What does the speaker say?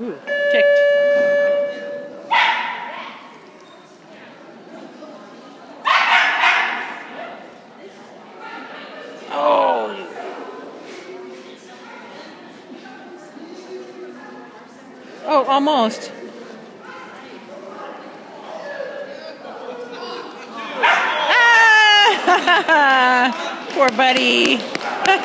Ooh, ticked. Oh. Oh, almost. Ah! Poor buddy.